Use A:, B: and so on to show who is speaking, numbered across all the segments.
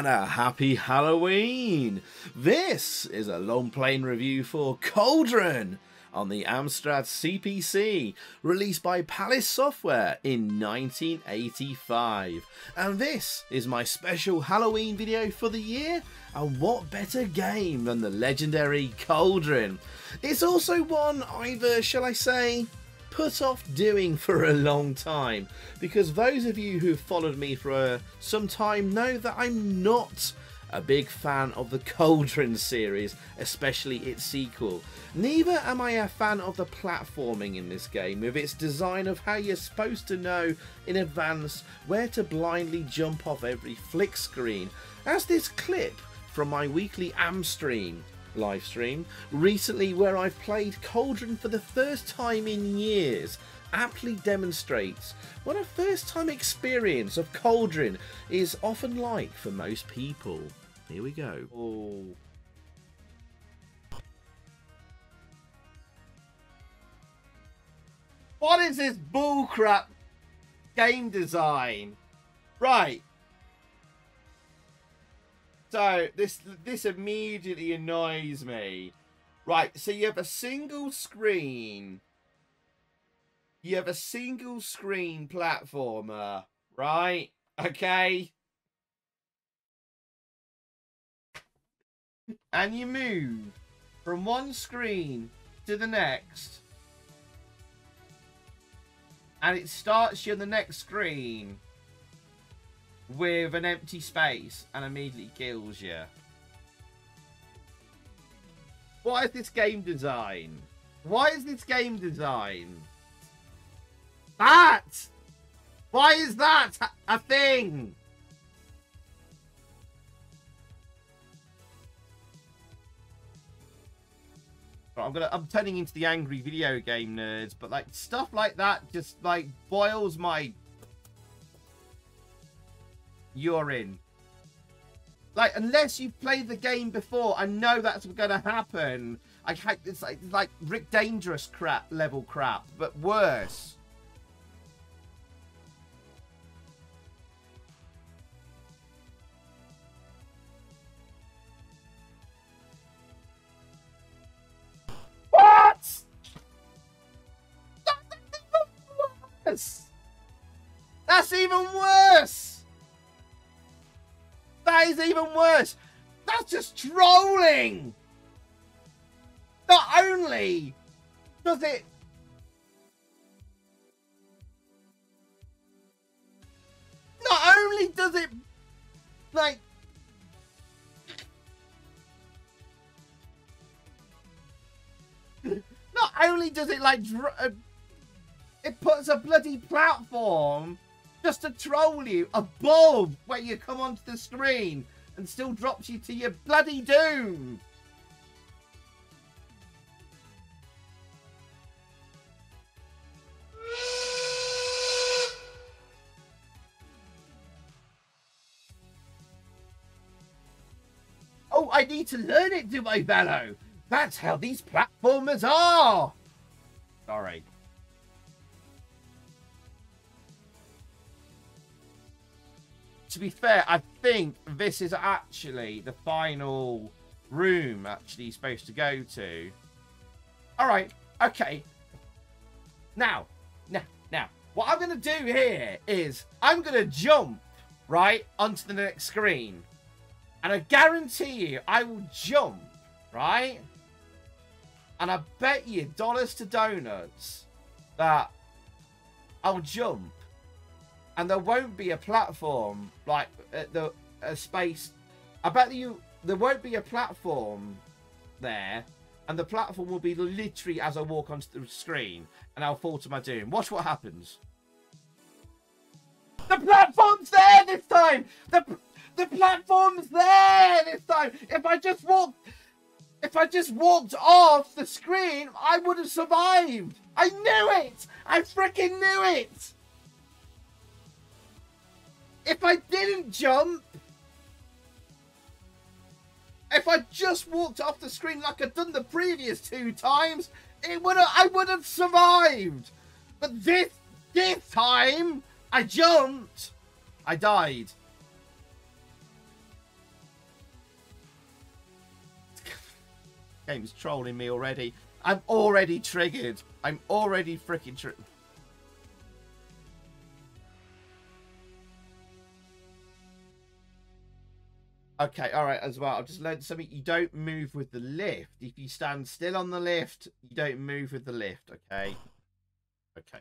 A: and a happy Halloween! This is a long playing review for Cauldron on the Amstrad CPC, released by Palace Software in 1985. And this is my special Halloween video for the year, and what better game than the legendary Cauldron? It's also one either, shall I say, put off doing for a long time because those of you who've followed me for uh, some time know that I'm not a big fan of the Cauldron series, especially its sequel. Neither am I a fan of the platforming in this game, with its design of how you're supposed to know in advance where to blindly jump off every flick screen, as this clip from my weekly AM stream live stream recently where I've played Cauldron for the first time in years aptly demonstrates what a first time experience of Cauldron is often like for most people. Here we go. Oh. What is this bullcrap game design? Right, so this this immediately annoys me. Right, so you have a single screen. You have a single screen platformer, right? Okay. And you move from one screen to the next. And it starts you on the next screen with an empty space and immediately kills you. Why is this game design? Why is this game design? That! Why is that a thing? I'm gonna I'm turning into the angry video game nerds, but like stuff like that just like boils my you're in. Like, unless you've played the game before I know that's going to happen, I it's like, like Rick Dangerous crap level crap, but worse. What? That's even worse. That's even worse. That is even worse. That's just trolling. Not only does it not only does it like not only does it like uh, it puts a bloody platform just to troll you above where you come onto the screen and still drops you to your bloody doom. Oh, I need to learn it, do I, Bello? That's how these platformers are! Sorry. To be fair, I think this is actually the final room actually supposed to go to. All right, okay. Now, now, now, what I'm going to do here is I'm going to jump, right, onto the next screen. And I guarantee you I will jump, right? And I bet you dollars to donuts that I'll jump and there won't be a platform like uh, the a space. I bet you there won't be a platform there, and the platform will be literally as I walk onto the screen, and I'll fall to my doom. Watch what happens. The platform's there this time. The the platform's there this time. If I just walked, if I just walked off the screen, I would have survived. I knew it. I freaking knew it if I didn't jump, if I just walked off the screen like I'd done the previous two times, it would I would have survived. But this this time, I jumped! I died. Game's trolling me already. I'm already triggered. I'm already freaking triggered. Okay, all right, as well. I've just learned something. You don't move with the lift. If you stand still on the lift, you don't move with the lift, okay? Okay.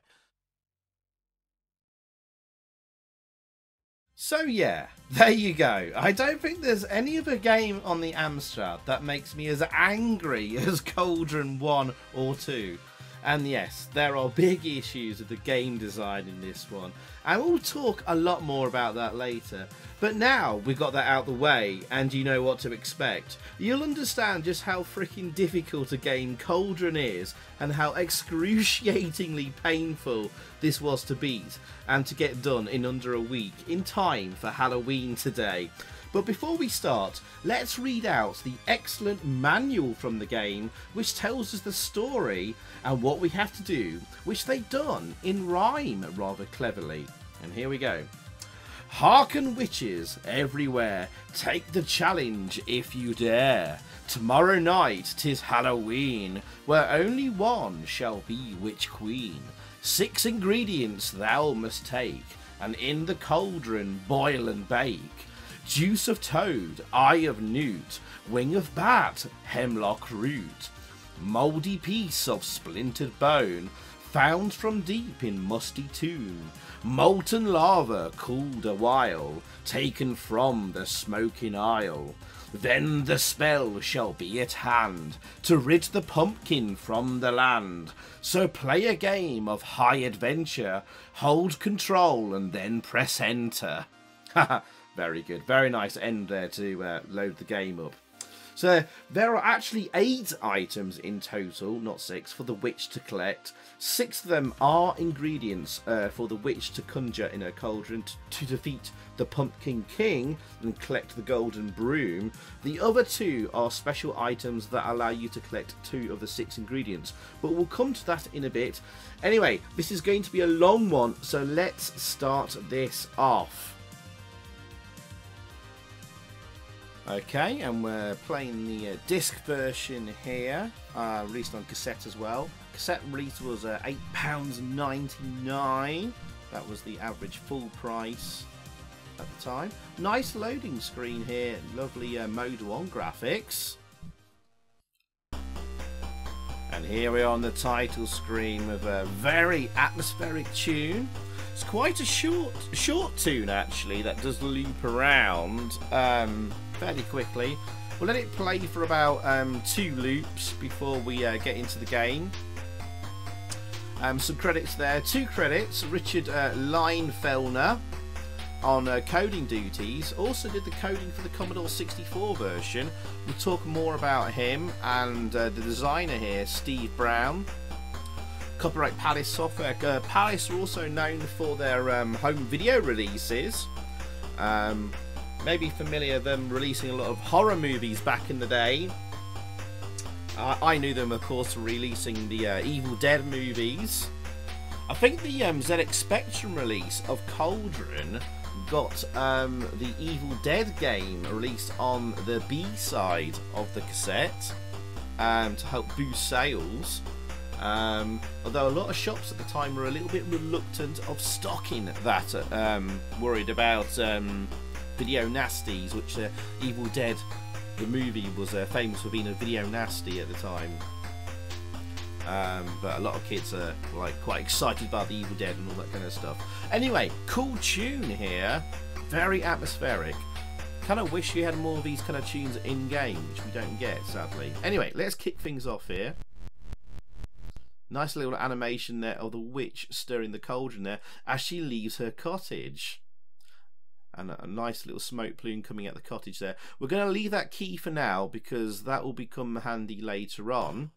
A: So yeah, there you go. I don't think there's any other game on the Amstrad that makes me as angry as Cauldron 1 or 2. And yes, there are big issues with the game design in this one. And we'll talk a lot more about that later. But now we've got that out the way and you know what to expect, you'll understand just how freaking difficult a game Cauldron is and how excruciatingly painful this was to beat and to get done in under a week in time for Halloween today. But before we start, let's read out the excellent manual from the game which tells us the story and what we have to do, which they've done in rhyme rather cleverly. And here we go. Hearken witches everywhere, take the challenge if you dare. Tomorrow night 'tis Halloween, where only one shall be witch queen. Six ingredients thou must take, and in the cauldron boil and bake. Juice of toad, eye of newt, wing of bat, hemlock root. Mouldy piece of splintered bone, found from deep in musty tomb. Molten lava cooled a while, taken from the smoking isle. Then the spell shall be at hand, to rid the pumpkin from the land. So play a game of high adventure, hold control and then press enter. Very good, very nice end there to uh, load the game up. So there are actually eight items in total, not six, for the witch to collect. Six of them are ingredients uh, for the witch to conjure in her cauldron to, to defeat the Pumpkin King and collect the golden broom. The other two are special items that allow you to collect two of the six ingredients, but we'll come to that in a bit. Anyway, this is going to be a long one, so let's start this off. Okay, and we're playing the uh, disc version here, uh, released on cassette as well. Cassette release was uh, £8.99. That was the average full price at the time. Nice loading screen here, lovely uh, Mode 1 graphics. And here we are on the title screen with a very atmospheric tune. It's quite a short, short tune actually that does loop around. Um, fairly quickly. We'll let it play for about um, two loops before we uh, get into the game. Um, some credits there. Two credits. Richard uh, Leinfellner on uh, coding duties. Also did the coding for the Commodore 64 version. We'll talk more about him and uh, the designer here, Steve Brown. Copyright Palace Software. Uh, Palace are also known for their um, home video releases. Um, maybe familiar them releasing a lot of horror movies back in the day. Uh, I knew them, of course, releasing the uh, Evil Dead movies. I think the um, ZX Spectrum release of Cauldron got um, the Evil Dead game released on the B side of the cassette um, to help boost sales. Um, although a lot of shops at the time were a little bit reluctant of stocking that, um, worried about um, video nasties, which uh, Evil Dead, the movie, was uh, famous for being a video nasty at the time. Um, but a lot of kids are like quite excited about the Evil Dead and all that kind of stuff. Anyway, cool tune here, very atmospheric. Kind of wish you had more of these kind of tunes in game, which we don't get sadly. Anyway, let's kick things off here. Nice little animation there of the witch stirring the cauldron there as she leaves her cottage and a nice little smoke plume coming out the cottage there. We're going to leave that key for now because that will become handy later on.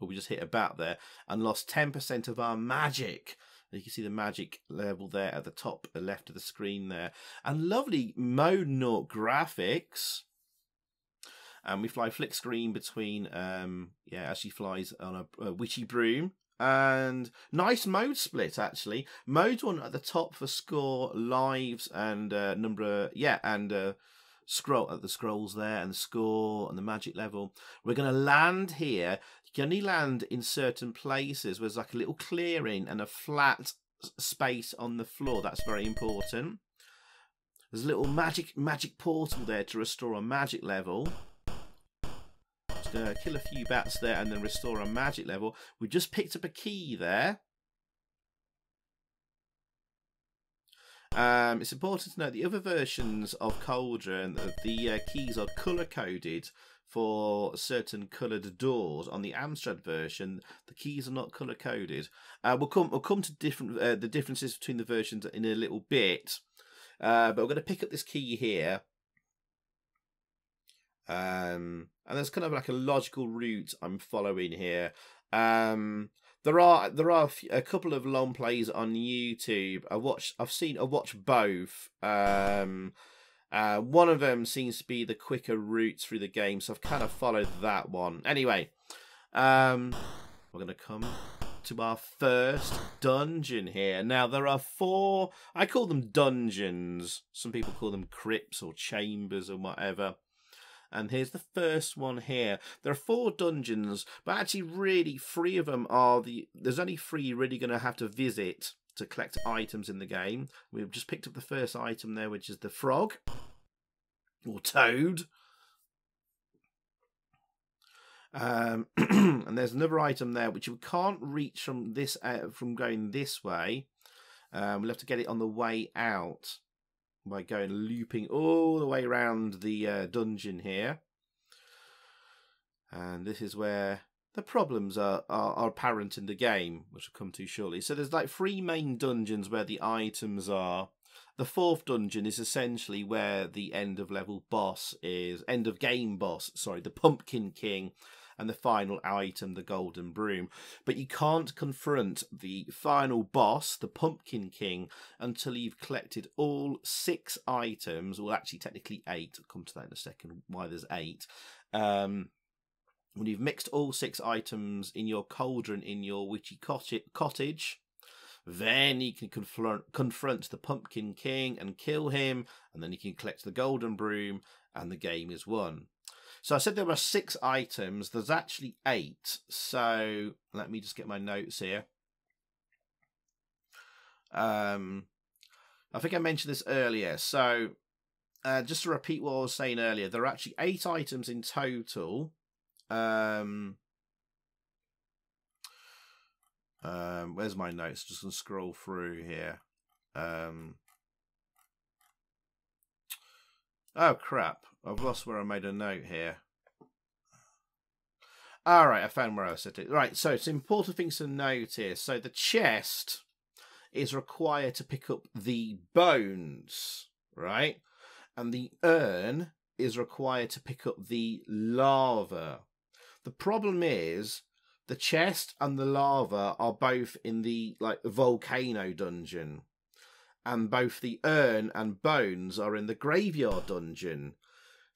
A: Or we just hit about there and lost 10% of our magic. You can see the magic level there at the top left of the screen there. And lovely Mode Naught graphics. And we fly flick screen between, um, yeah, as she flies on a, a witchy broom and nice mode split actually. Mode one at the top for score, lives, and uh, number. Yeah, and uh, scroll at the scrolls there, and the score and the magic level. We're to land here. You can only land in certain places. Where there's like a little clearing and a flat space on the floor. That's very important. There's a little magic magic portal there to restore a magic level. Just gonna kill a few bats there and then restore a magic level. We just picked up a key there. Um, it's important to note the other versions of Cauldron, the uh, keys are color coded for certain coloured doors. On the Amstrad version, the keys are not colour coded. Uh, we'll come we'll come to different uh, the differences between the versions in a little bit. Uh, but we're going to pick up this key here. Um, and there's kind of like a logical route I'm following here. Um, there are there are a, couple of long plays on YouTube. I watch I've seen I watch both. Um, uh, one of them seems to be the quicker route through the game, so I've kind of followed that one. Anyway, um, we're gonna come to our first dungeon here. Now there are four. I call them dungeons. Some people call them crypts or chambers or whatever. And here's the first one here. There are four dungeons, but actually, really, three of them are the. There's only three you're really going to have to visit to collect items in the game. We've just picked up the first item there, which is the frog or toad. Um, and there's another item there which we can't reach from this uh, from going this way. Um, we'll have to get it on the way out by going looping all the way around the uh, dungeon here. And this is where the problems are, are, are apparent in the game, which I'll come to shortly. So there's like three main dungeons where the items are. The fourth dungeon is essentially where the end of level boss is, end of game boss, sorry, the Pumpkin King, and the final item, the Golden Broom. But you can't confront the final boss, the Pumpkin King, until you've collected all six items, well, actually, technically eight. I'll come to that in a second, why there's eight. Um, when you've mixed all six items in your cauldron in your witchy cottage, then you can confront, confront the Pumpkin King and kill him, and then you can collect the Golden Broom, and the game is won. So I said there were six items. There's actually eight. So let me just get my notes here. Um, I think I mentioned this earlier. So uh, just to repeat what I was saying earlier, there are actually eight items in total. Um, um, where's my notes? Just gonna scroll through here. Um, oh crap! I've lost where I made a note here. All right, I found where I set it. Right, so it's important things to note here. So the chest is required to pick up the bones, right? And the urn is required to pick up the lava. The problem is the chest and the lava are both in the like volcano dungeon and both the urn and bones are in the graveyard dungeon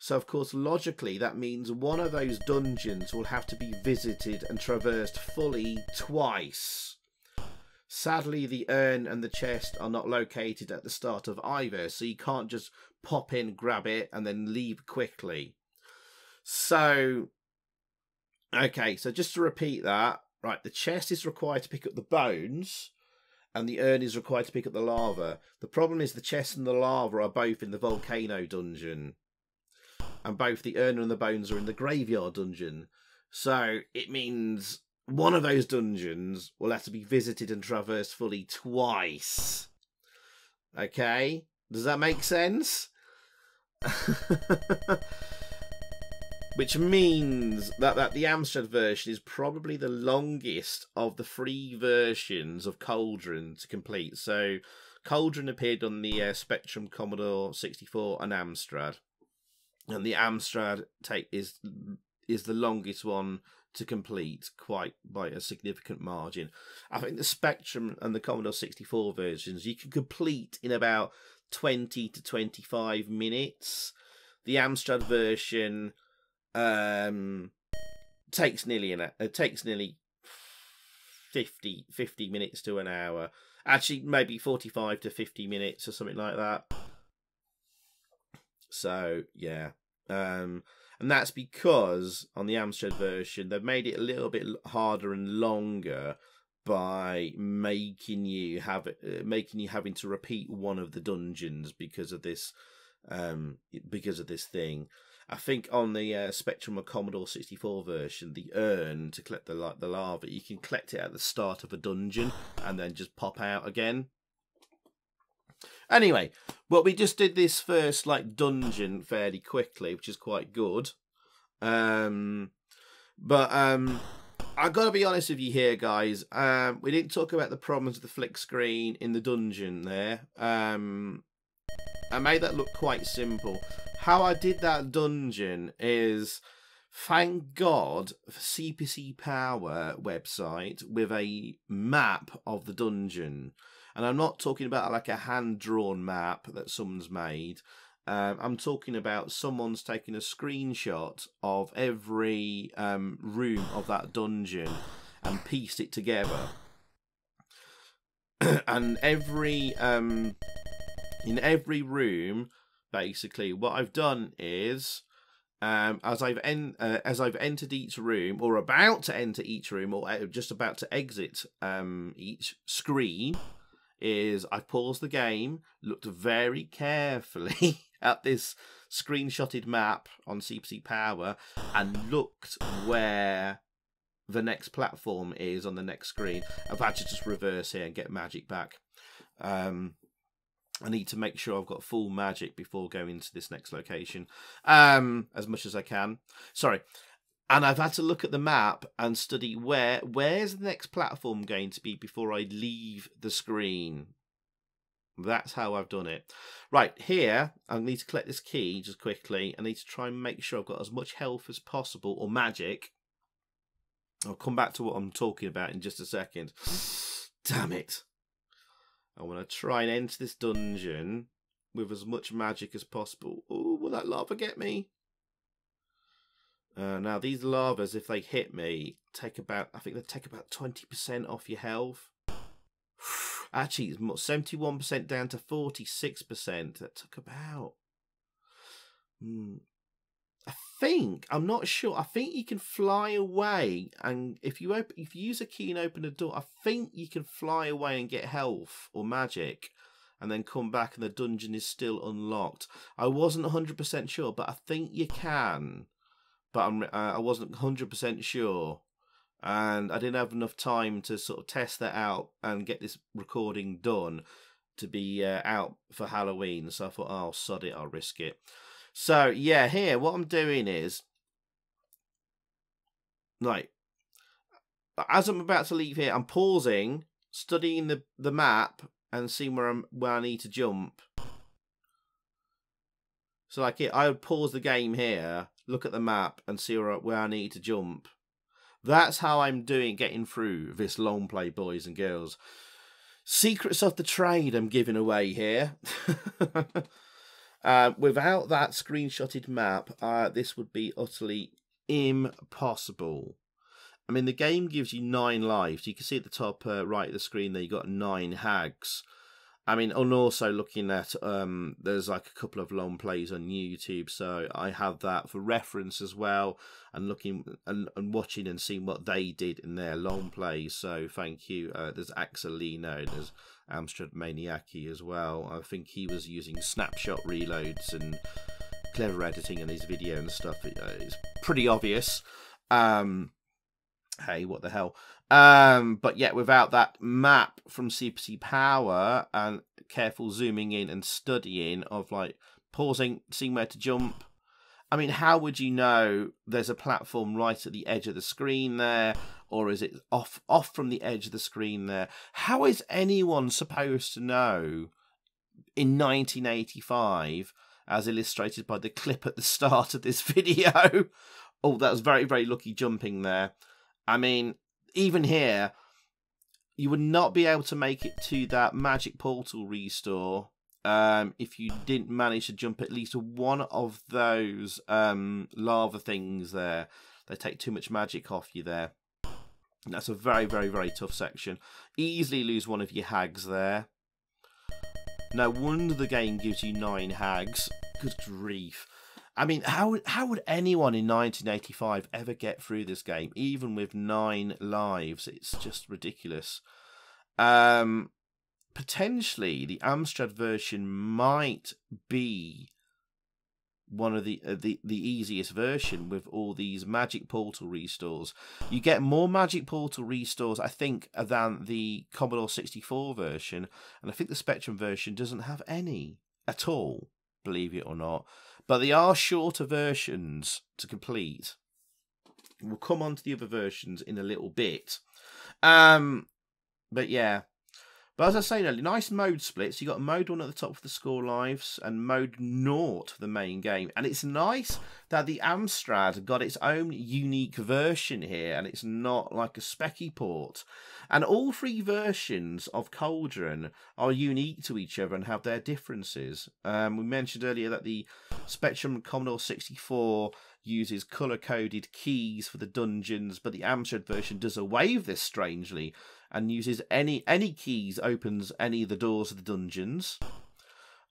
A: so of course logically that means one of those dungeons will have to be visited and traversed fully twice. Sadly the urn and the chest are not located at the start of either so you can't just pop in grab it and then leave quickly. So Okay, so just to repeat that, right, the chest is required to pick up the bones, and the urn is required to pick up the lava. The problem is the chest and the lava are both in the volcano dungeon, and both the urn and the bones are in the graveyard dungeon. So it means one of those dungeons will have to be visited and traversed fully twice. Okay, does that make sense? which means that, that the Amstrad version is probably the longest of the three versions of Cauldron to complete. So, Cauldron appeared on the uh, Spectrum Commodore 64 and Amstrad, and the Amstrad take is is the longest one to complete, quite by a significant margin. I think the Spectrum and the Commodore 64 versions you can complete in about 20 to 25 minutes. The Amstrad version um, takes nearly an it takes nearly 50, 50 minutes to an hour. Actually, maybe 45 to 50 minutes or something like that. So, yeah. Um, and that's because on the Amstrad version, they've made it a little bit harder and longer by making you have uh, making you having to repeat one of the dungeons because of this um because of this thing I think on the uh, Spectrum or Commodore 64 version, the urn to collect the like the lava, you can collect it at the start of a dungeon and then just pop out again. Anyway, well, we just did this first like dungeon fairly quickly, which is quite good. Um, but um, I gotta be honest with you here, guys. Um, we didn't talk about the problems with the flick screen in the dungeon there. Um, I made that look quite simple how I did that dungeon is thank God for CPC Power website with a map of the dungeon. And I'm not talking about like a hand drawn map that someone's made. Um, I'm talking about someone's taking a screenshot of every um, room of that dungeon and pieced it together. and every um, in every room basically what I've done is um, as I've en- uh, as I've entered each room or about to enter each room or uh, just about to exit um, each screen is I paused the game, looked very carefully at this screenshotted map on CPC Power, and looked where the next platform is on the next screen. I've had to just reverse here and get magic back. Um, I need to make sure I've got full magic before going to this next location, um, as much as I can. Sorry, and I've had to look at the map and study where where's the next platform going to be before I leave the screen. That's how I've done it. Right here, I need to collect this key just quickly. I need to try and make sure I've got as much health as possible or magic. I'll come back to what I'm talking about in just a second. Damn it. I want to try and enter this dungeon with as much magic as possible. Oh, will that lava get me? Uh, now, these lavas, if they hit me, take about, I think they take about 20% off your health. Actually, it's 71% down to 46%. That took about... Hmm, I think I'm not sure. I think you can fly away, and if you open, if you use a key and open a door, I think you can fly away and get health or magic, and then come back and the dungeon is still unlocked. I wasn't 100 percent sure, but I think you can. But I'm, uh, I wasn't 100 percent sure, and I didn't have enough time to sort of test that out and get this recording done to be uh, out for Halloween. So I thought, oh, sod it, I'll risk it. So yeah, here what I'm doing is like as I'm about to leave here, I'm pausing, studying the, the map and seeing where I'm where I need to jump. So like it, I would pause the game here, look at the map, and see where, where I need to jump. That's how I'm doing getting through this long play, boys and girls. Secrets of the trade I'm giving away here. Uh, without that screenshotted map, uh, this would be utterly impossible. I mean, the game gives you nine lives. You can see at the top uh, right of the screen there, you got nine hags. I mean, and also looking at um, there's like a couple of long plays on YouTube, so I have that for reference as well, and looking and, and watching and seeing what they did in their long plays. So thank you. Uh, there's Axelino, there's Amstrad Maniaci as well. I think he was using snapshot reloads and clever editing in his video and stuff. It's pretty obvious. Um, hey, what the hell? Um, but yet without that map from CPC Power and careful zooming in and studying of like pausing, seeing where to jump. I mean, how would you know there's a platform right at the edge of the screen there, or is it off off from the edge of the screen there? How is anyone supposed to know in 1985, as illustrated by the clip at the start of this video? oh, that was very very lucky jumping there. I mean, even here, you would not be able to make it to that magic portal restore um, if you didn't manage to jump at least one of those um, lava things there. They take too much magic off you there. That's a very, very, very tough section. Easily lose one of your hags there. No wonder the game gives you nine hags. Good grief. I mean, how how would anyone in 1985 ever get through this game, even with nine lives? It's just ridiculous. Um, potentially, the Amstrad version might be one of the uh, the the easiest version with all these magic portal restores. You get more magic portal restores, I think, than the Commodore 64 version, and I think the Spectrum version doesn't have any at all, believe it or not. But they are shorter versions to complete. We'll come on to the other versions in a little bit. Um, but yeah, but as I say, no, nice mode splits. You got mode one at the top for the score lives and mode naught for the main game. And it's nice that the Amstrad got its own unique version here, and it's not like a specky port. And all three versions of Cauldron are unique to each other and have their differences. Um, we mentioned earlier that the Spectrum Commodore 64 uses color coded keys for the dungeons, but the Amstrad version does away with this strangely and uses any any keys opens any of the doors of the dungeons.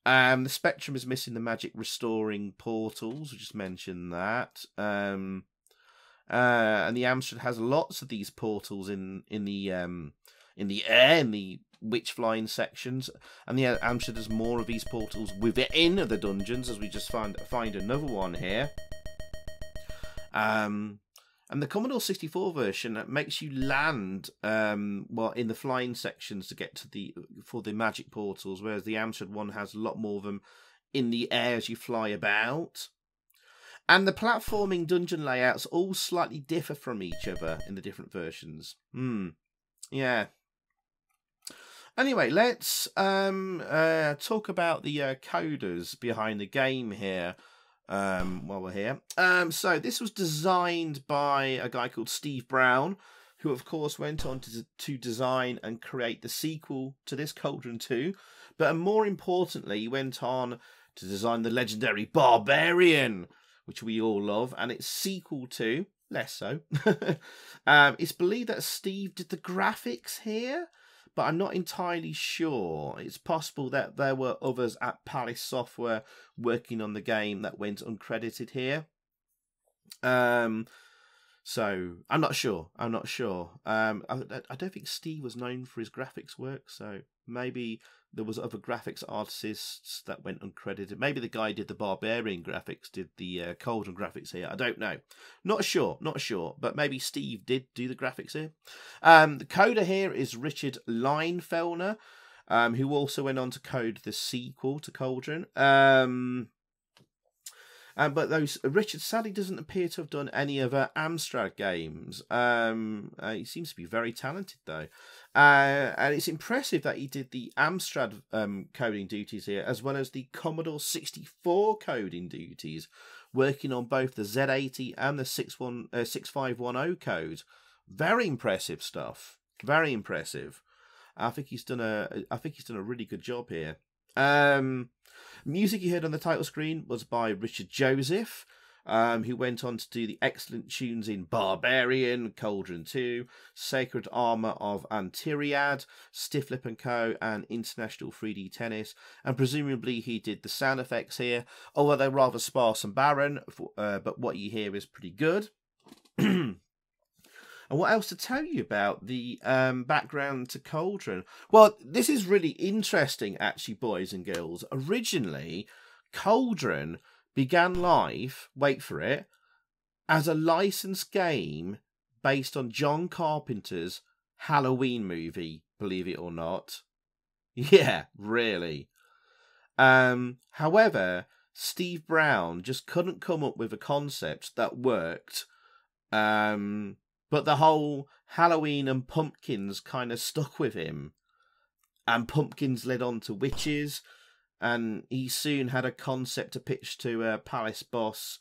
A: Um, the Spectrum is missing the magic restoring portals. We just mentioned that. Um, uh, and the Amstrad has lots of these portals in in the um, in the air in the witch flying sections, and the Amstrad has more of these portals within the dungeons. As we just find find another one here. Um, and the Commodore 64 version makes you land um, well in the flying sections to get to the for the magic portals, whereas the Amstrad one has a lot more of them in the air as you fly about. And the platforming dungeon layouts all slightly differ from each other in the different versions. Hmm. Yeah. Anyway, let's um, uh, talk about the uh, coders behind the game here um, while we're here. Um, so this was designed by a guy called Steve Brown, who of course went on to, to design and create the sequel to this Cauldron 2, but more importantly, he went on to design the legendary Barbarian, which we all love, and its sequel to, less so. um, it's believed that Steve did the graphics here, but I'm not entirely sure. It's possible that there were others at Palace Software working on the game that went uncredited here. Um, so I'm not sure. I'm not sure. Um, I, I don't think Steve was known for his graphics work, so maybe there was other graphics artists that went uncredited. Maybe the guy did the Barbarian graphics, did the uh, Cauldron graphics here. I don't know. Not sure, not sure. But maybe Steve did do the graphics here. Um, the coder here is Richard Leinfellner, um, who also went on to code the sequel to Cauldron. Um, uh, but those Richard sadly doesn't appear to have done any of other Amstrad games. Um, uh, he seems to be very talented though. Uh, and it's impressive that he did the Amstrad um, coding duties here, as well as the Commodore 64 coding duties, working on both the Z80 and the 61, uh, 6510 code. Very impressive stuff. Very impressive. I think he's done a. I think he's done a really good job here. Um, music you heard on the title screen was by Richard Joseph um, who went on to do the excellent tunes in Barbarian, Cauldron 2, Sacred Armor of Antiriad, Stiff-Lip and Co., and International 3D Tennis, and presumably he did the sound effects here, although they're rather sparse and barren, uh, but what you hear is pretty good. And what else to tell you about the um, background to Cauldron? Well, this is really interesting, actually, boys and girls. Originally, Cauldron began life, wait for it, as a licensed game based on John Carpenter's Halloween movie, believe it or not. Yeah, really. Um, however, Steve Brown just couldn't come up with a concept that worked. Um, but the whole Halloween and pumpkins kind of stuck with him. And pumpkins led on to witches, and he soon had a concept to pitch to uh, Palace boss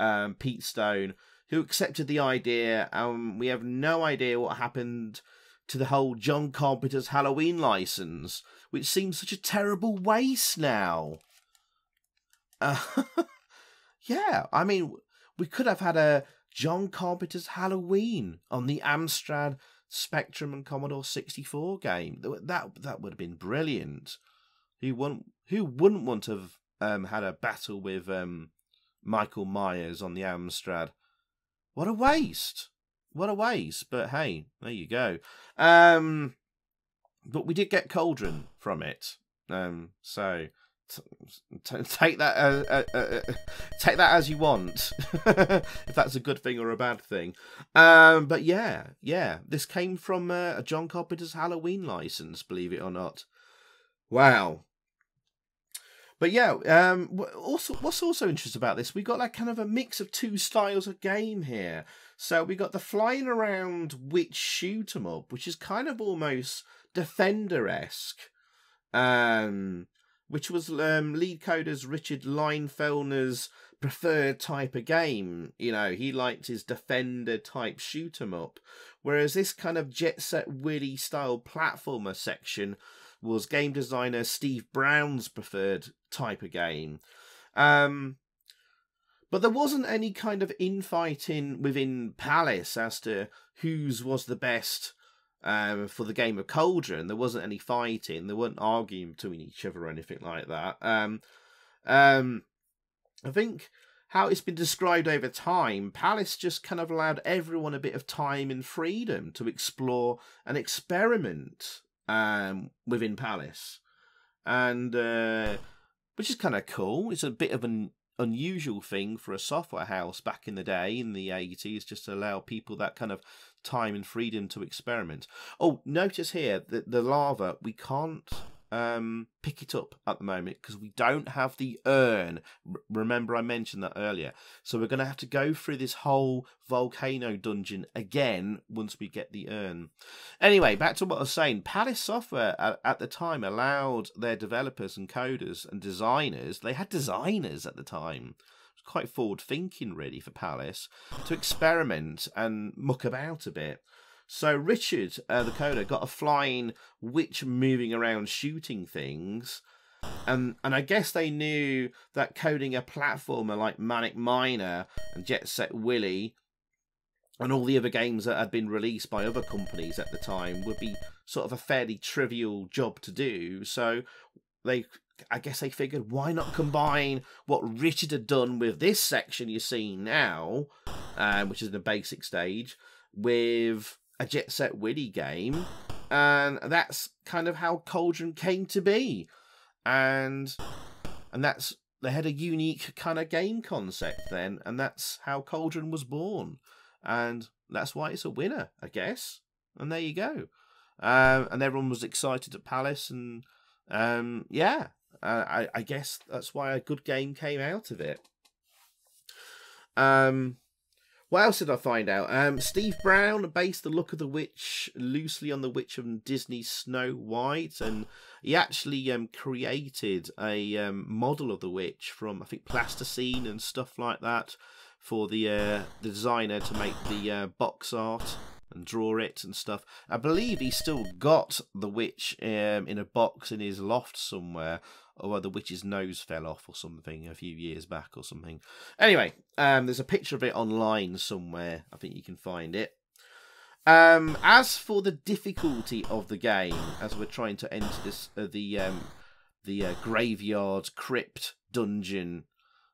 A: um, Pete Stone, who accepted the idea. And we have no idea what happened to the whole John Carpenter's Halloween license, which seems such a terrible waste now. Uh, yeah, I mean, we could have had a John Carpenter's Halloween on the Amstrad Spectrum and Commodore 64 game. That that would have been brilliant. Who wouldn't who wouldn't want to have um, had a battle with um, Michael Myers on the Amstrad? What a waste! What a waste! But hey, there you go. Um, but we did get Cauldron from it. Um, so take that uh, uh, uh, uh, take that as you want if that's a good thing or a bad thing. Um but yeah yeah this came from uh, a john carpenter's halloween license believe it or not. Wow. But yeah um also what's also interesting about this we got like kind of a mix of two styles of game here. So we got the flying around witch shoot 'em up which is kind of almost defender-esque. Um which was um, lead coder's Richard Leinfellner's preferred type of game. You know, he liked his defender type shoot 'em up, whereas this kind of Jet Set Willy style platformer section was game designer Steve Brown's preferred type of game. Um, but there wasn't any kind of infighting within Palace as to whose was the best um, for the game of Cauldron. There wasn't any fighting. They weren't arguing between each other or anything like that. Um, um, I think how it's been described over time, Palace just kind of allowed everyone a bit of time and freedom to explore and experiment um, within Palace, and uh, which is kind of cool. It's a bit of an unusual thing for a software house back in the day in the 80s just to allow people that kind of time and freedom to experiment. Oh, notice here that the lava, we can't um, pick it up at the moment because we don't have the urn. R- remember, I mentioned that earlier. So we're going to have to go through this whole volcano dungeon again once we get the urn. Anyway, back to what I was saying. Palace Software at, at the time allowed their developers and coders and designers, they had designers at the time quite forward thinking, really, for Palace to experiment and muck about a bit. So Richard, uh, the coder, got a flying witch moving around shooting things. And and I guess they knew that coding a platformer like Manic Miner and Jet Set Willy and all the other games that had been released by other companies at the time would be sort of a fairly trivial job to do. So they I guess they figured why not combine what Richard had done with this section you're seeing now, um, which is the basic stage, with a Jet Set Willy game, and that's kind of how Cauldron came to be, and and that's they had a unique kind of game concept then, and that's how Cauldron was born, and that's why it's a winner, I guess. And there you go. Um, and everyone was excited at Palace, and um, yeah, uh, I, I guess that's why a good game came out of it. Um, what else did I find out? Um, Steve Brown based the look of the witch loosely on the witch of Disney's Snow White, and he actually um, created a um, model of the witch from I think plasticine and stuff like that for the uh, the designer to make the uh, box art and draw it and stuff. I believe he still got the witch um, in a box in his loft somewhere, or the witch's nose fell off or something a few years back or something. Anyway, um, there's a picture of it online somewhere. I think you can find it. Um, as for the difficulty of the game, as we're trying to enter this, uh, the um, the uh, graveyard crypt dungeon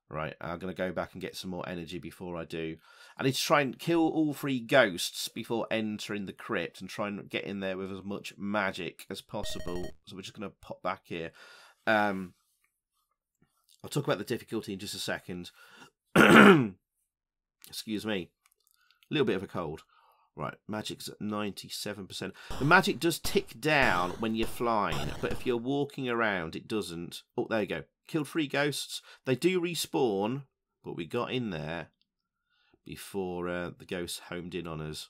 A: Right, I'm going to go back and get some more energy before I do. I need to try and kill all three ghosts before entering the crypt and try and get in there with as much magic as possible. So we're just going to pop back here. Um, I'll talk about the difficulty in just a second. Excuse me. A little bit of a cold. Right, magic's at 97%. The magic does tick down when you're flying, but if you're walking around, it doesn't. Oh, there you go killed three ghosts. They do respawn, but we got in there before uh, the ghosts homed in on us.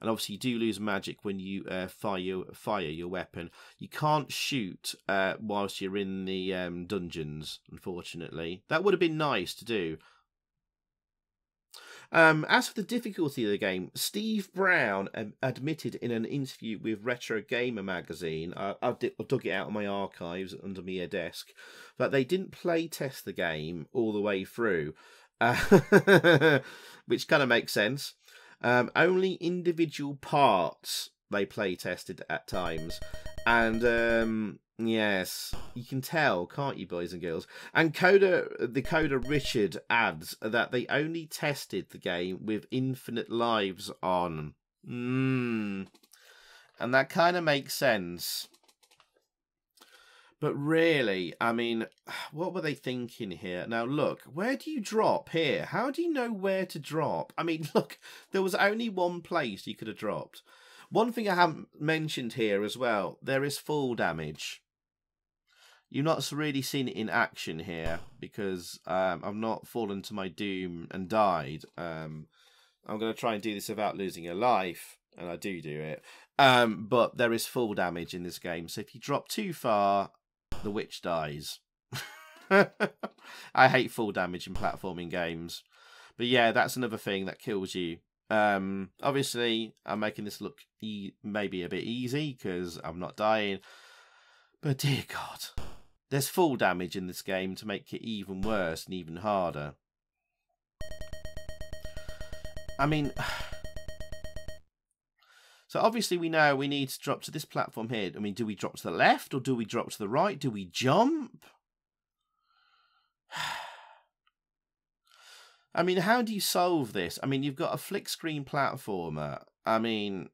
A: And obviously, you do lose magic when you uh, fire your, fire your weapon. You can't shoot uh, whilst you're in the um, dungeons. Unfortunately, that would have been nice to do. Um, as for the difficulty of the game, Steve Brown um, admitted in an interview with Retro Gamer magazine, I, I, did, I dug it out of my archives under my desk, that they didn't play test the game all the way through. uh, which kind of makes sense. Um, only individual parts they play tested at times, and um, yes, you can tell, can't you, boys and girls? And Coda, the Coda Richard adds that they only tested the game with infinite lives on. Hmm. And that kind of makes sense. But really, I mean, what were they thinking here? Now, look, where do you drop here? How do you know where to drop? I mean, look, there was only one place you could have dropped. One thing I haven't mentioned here as well, there is fall damage. You've not really seen it in action here because um, I've not fallen to my doom and died. Um, I'm going to try and do this without losing a life, and I do do it. Um, but there is fall damage in this game, so if you drop too far, the witch dies. I hate fall damage in platforming games. But yeah, that's another thing that kills you. Um, obviously, I'm making this look e- maybe a bit easy because I'm not dying. But dear God, there's fall damage in this game to make it even worse and even harder. I mean, so obviously we know we need to drop to this platform here. I mean, do we drop to the left or do we drop to the right? Do we jump? I mean, how do you solve this? I mean, you've got a flick screen platformer. I mean,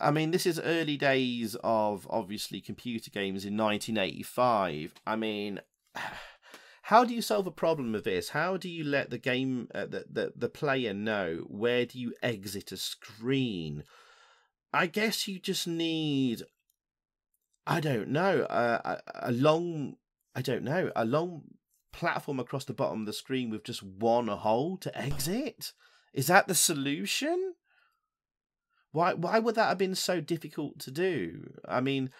A: I mean, this is early days of obviously computer games in 1985. I mean, how do you solve a problem of this? How do you let the game, uh, the, the the player know where do you exit a screen? I guess you just need, I don't know, a, a long I don't know, a long platform across the bottom of the screen with just one hole to exit? Is that the solution? Why why would that have been so difficult to do? I mean,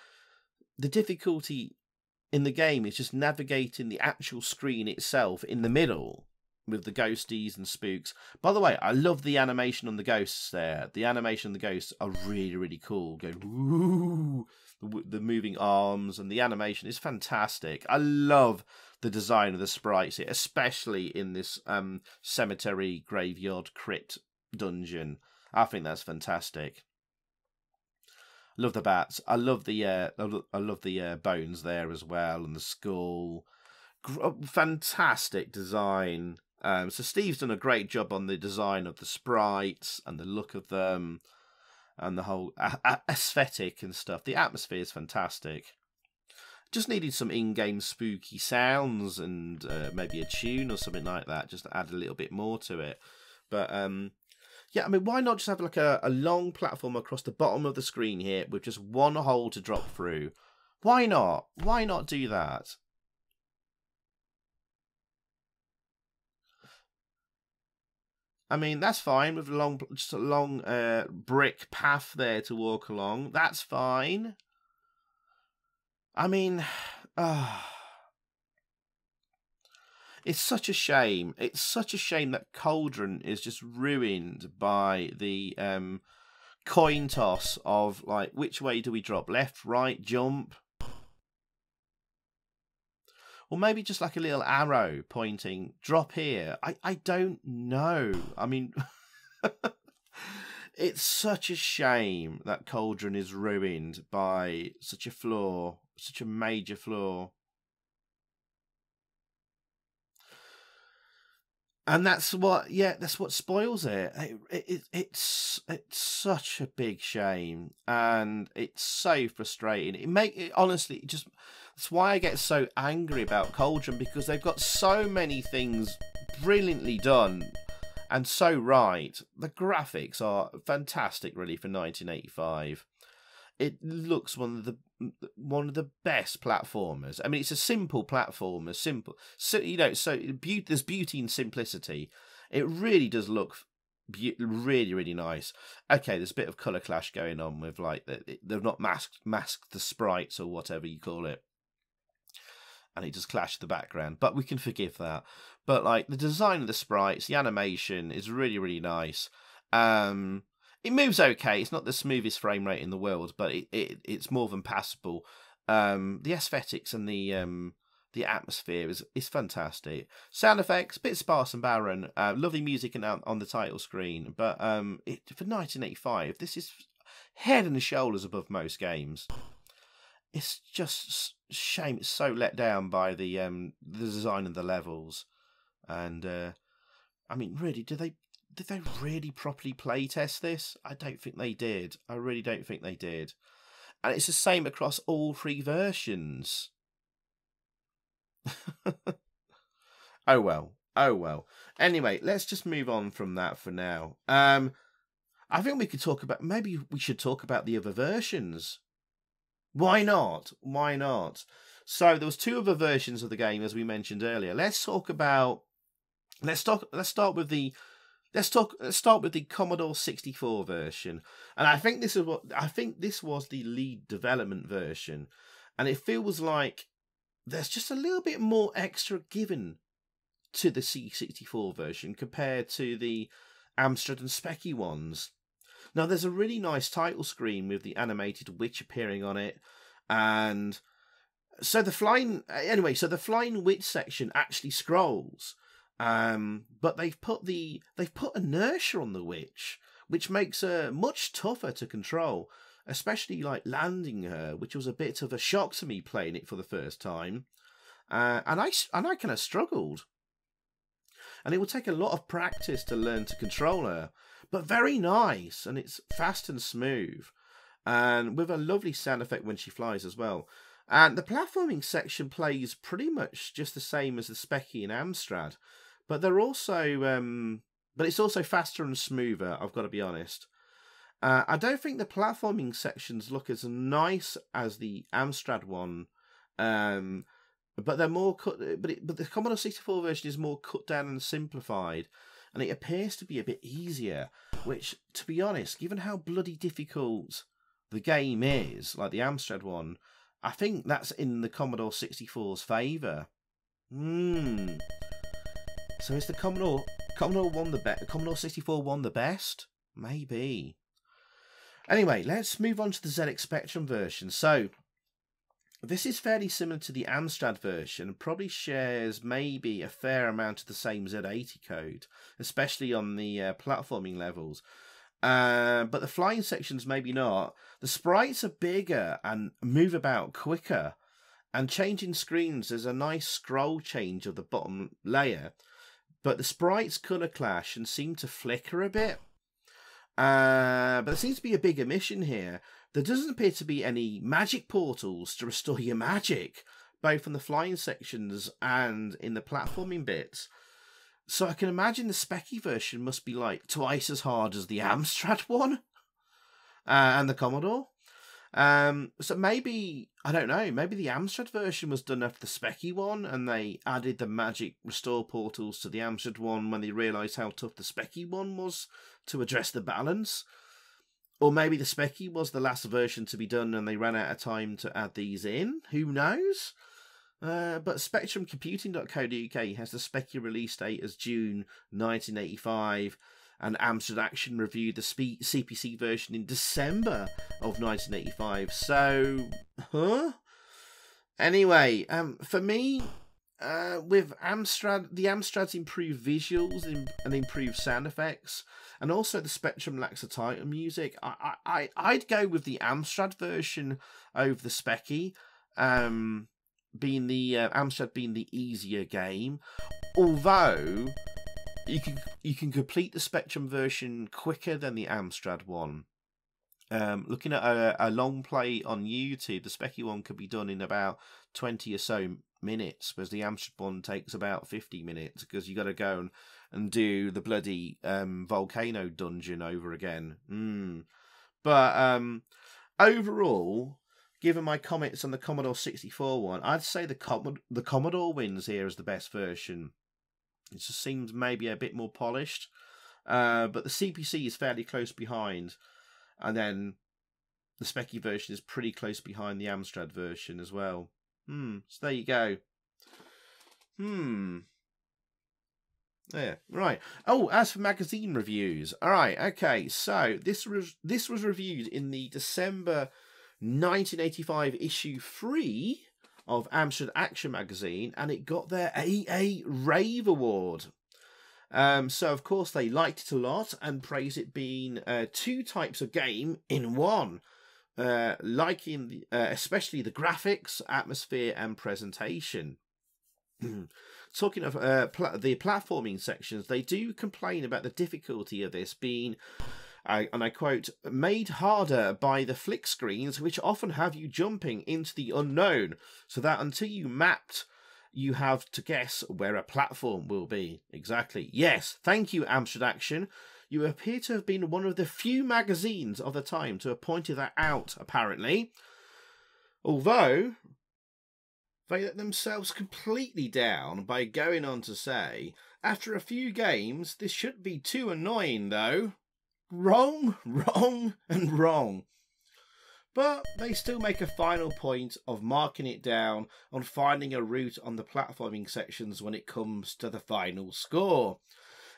A: the difficulty in the game is just navigating the actual screen itself in the middle with the ghosties and spooks. By the way, I love the animation on the ghosts there. The animation on the ghosts are really, really cool. Going, the, the moving arms and the animation is fantastic. I love the design of the sprites here, especially in this um, cemetery graveyard crypt dungeon. I think that's fantastic. Love the bats. I love the uh, I love the uh, bones there as well, and the skull. Fantastic design. Um, so Steve's done a great job on the design of the sprites and the look of them and the whole aesthetic and stuff. The atmosphere is fantastic. Just needed some in-game spooky sounds and uh, maybe a tune or something like that, just to add a little bit more to it. But um, yeah, I mean, why not just have like a, a long platform across the bottom of the screen here with just one hole to drop through? Why not? Why not do that? I mean, that's fine with a long, just a long uh, brick path there to walk along. That's fine. I mean, uh, it's such a shame. It's such a shame that Cauldron is just ruined by the um, coin toss of like, which way do we drop? Left, right, jump? or maybe just like a little arrow pointing drop here i i don't know i mean it's such a shame that cauldron is ruined by such a flaw such a major flaw and that's what yeah that's what spoils it. It, it. it's it's such a big shame and it's so frustrating it make it honestly it just that's why i get so angry about cauldron because they've got so many things brilliantly done and so right the graphics are fantastic really for 1985 it looks one of the one of the best platformers. I mean, it's a simple platformer, simple. So you know, so there's beauty in simplicity. It really does look be- really really nice. Okay, there's a bit of color clash going on with like they've not masked masked the sprites or whatever you call it, and it just clashed the background. But we can forgive that. But like the design of the sprites, the animation is really really nice. Um, it moves okay. It's not the smoothest frame rate in the world, but it, it it's more than passable. Um, the aesthetics and the um, the atmosphere is is fantastic. Sound effects, a bit sparse and barren. Uh, lovely music and on the title screen, but um, it, for 1985, this is head and shoulders above most games. It's just shame. It's so let down by the um the design of the levels, and uh, I mean, really, do they did they really properly play test this? I don't think they did. I really don't think they did. And it's the same across all three versions. oh well. Oh well. Anyway, let's just move on from that for now. Um I think we could talk about maybe we should talk about the other versions. Why not? Why not? So there was two other versions of the game as we mentioned earlier. Let's talk about let's talk let's start with the let's talk let's start with the Commodore 64 version. And I think this is what I think this was the lead development version. And it feels like there's just a little bit more extra given to the C64 version compared to the Amstrad and Speccy ones. Now, there's a really nice title screen with the animated witch appearing on it, and so the flying anyway. So the flying witch section actually scrolls, um, but they've put the they've put inertia on the witch, which makes her much tougher to control especially like landing her, which was a bit of a shock to me playing it for the first time. Uh, and I and I kind of struggled. And it will take a lot of practice to learn to control her, but very nice, and it's fast and smooth, and with a lovely sound effect when she flies as well. And the platforming section plays pretty much just the same as the Speccy and Amstrad, but they're also, um, but it's also faster and smoother. I've got to be honest. Uh, I don't think the platforming sections look as nice as the Amstrad one, um, but they're more cut. But it, but the Commodore 64 version is more cut down and simplified, and it appears to be a bit easier. Which, to be honest, given how bloody difficult the game is, like the Amstrad one, I think that's in the Commodore 64's favour. Hmm. So is the Commodore Commodore one the best? Commodore 64 one the best? Maybe. Anyway, let's move on to the ZX Spectrum version. So, this is fairly similar to the Amstrad version and probably shares maybe a fair amount of the same Z80 code, especially on the uh, platforming levels. Uh, but the flying sections maybe not. The sprites are bigger and move about quicker. And changing screens, there's a nice scroll change of the bottom layer. But the sprites colour clash and seem to flicker a bit. Uh, but there seems to be a big omission here. There doesn't appear to be any magic portals to restore your magic, both in the flying sections and in the platforming bits. So I can imagine the Speccy version must be like twice as hard as the Amstrad one uh, and the Commodore. Um, so maybe I don't know. Maybe the Amstrad version was done after the Speccy one, and they added the magic restore portals to the Amstrad one when they realised how tough the Speccy one was to address the balance. Or maybe the Speccy was the last version to be done, and they ran out of time to add these in. Who knows? Uh, but SpectrumComputing.co.uk has the Speccy release date as June 1985 and Amstrad Action reviewed the CPC version in December of 1985. So, huh? Anyway, um, for me, uh, with Amstrad, the Amstrad's improved visuals and improved sound effects, and also the Spectrum lacks a title music. I, I, I'd go with the Amstrad version over the Speccy, um, being the uh, Amstrad being the easier game. Although you can you can complete the Spectrum version quicker than the Amstrad one. Um, looking at a, a long play on YouTube, the Speccy one could be done in about twenty or so minutes, whereas the Amstrad one takes about fifty minutes because you got to go and, and do the bloody um, volcano dungeon over again. Mm. But um, overall, given my comments on the Commodore 64 one, I'd say the Com- the Commodore wins here as the best version. It just seems maybe a bit more polished. Uh, but the CPC is fairly close behind. And then the Speccy version is pretty close behind the Amstrad version as well. Hmm, so there you go. Hmm. Yeah, right. Oh, as for magazine reviews, all right, okay. So this was this was reviewed in the December 1985 issue three of Amstrad Action Magazine, and it got their AA Rave Award. Um, so, of course, they liked it a lot and praised it being uh, two types of game in one. Uh, liking the, uh, especially the graphics, atmosphere, and presentation. Talking of uh, the platforming sections, they do complain about the difficulty of this being, And I quote, made harder by the flick screens, which often have you jumping into the unknown, so that until you mapped you have to guess where a platform will be. Exactly. Yes, thank you, Amstrad Action. You appear to have been one of the few magazines of the time to have pointed that out, apparently. Although, they let themselves completely down by going on to say, after a few games, this shouldn't be too annoying though. Wrong, wrong, and wrong. But they still make a final point of marking it down on finding a route on the platforming sections when it comes to the final score.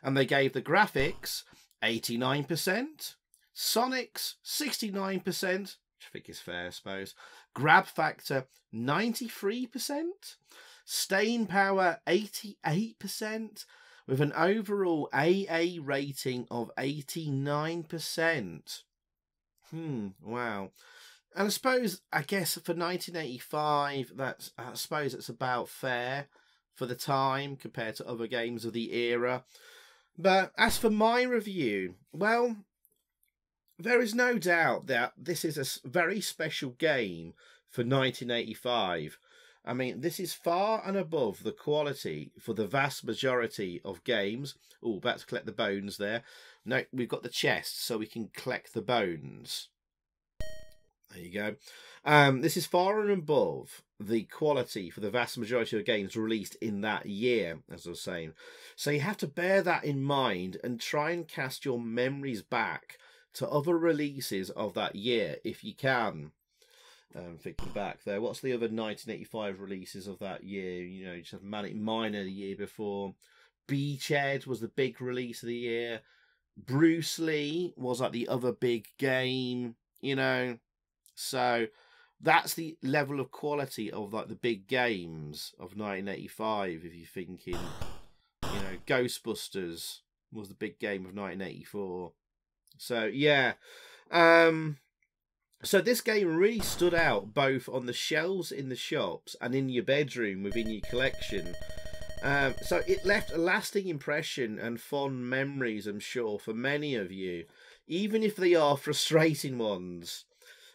A: And they gave the graphics 89%, Sonics 69%, which I think is fair, I suppose, grab factor 93%, staying power 88%, with an overall AA rating of 89%. Hmm, wow. And I suppose, I guess for 1985, that's I suppose it's about fair for the time compared to other games of the era. But as for my review, well, there is no doubt that this is a very special game for 1985. I mean, this is far and above the quality for the vast majority of games. Oh, about to collect the bones there. No, we've got the chest, so we can collect the bones. There you go. Um, this is far and above the quality for the vast majority of games released in that year, as I was saying. So you have to bear that in mind and try and cast your memories back to other releases of that year if you can. Um, thinking back there, what's the other 1985 releases of that year? You know, you just have Manic Miner the year before. Beachhead was the big release of the year. Bruce Lee was like the other big game. You know, so that's the level of quality of like the big games of 1985. If you're thinking, you know, Ghostbusters was the big game of 1984. So yeah, um, so this game really stood out both on the shelves in the shops and in your bedroom within your collection. Um, so it left a lasting impression and fond memories, I'm sure, for many of you, even if they are frustrating ones